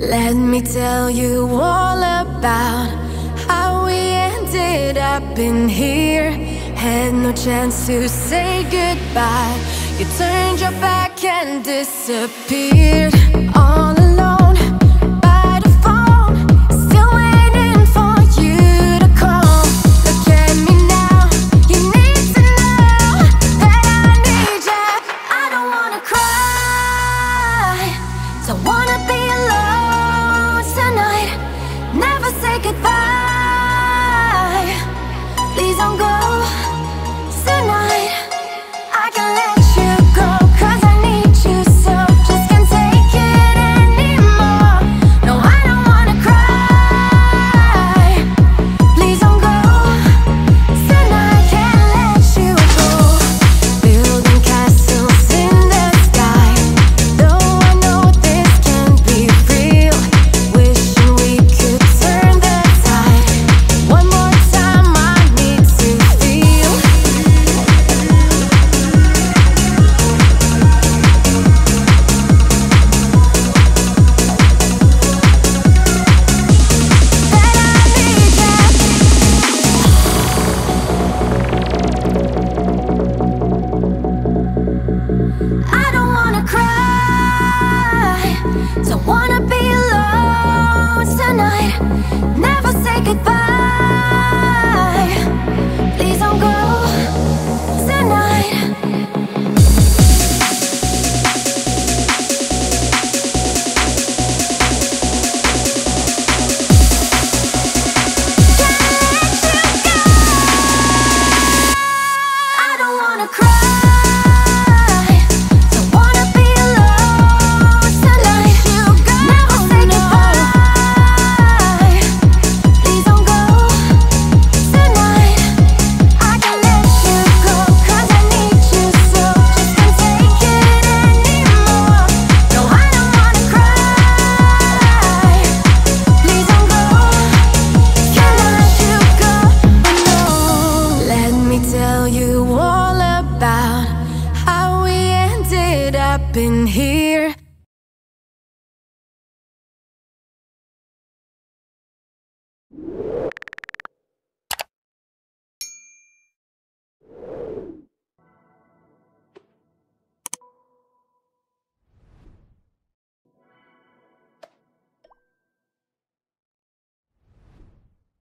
Let me tell you all about how we ended up in here. Had no chance to say goodbye. You turned your back and disappeared. So one been here.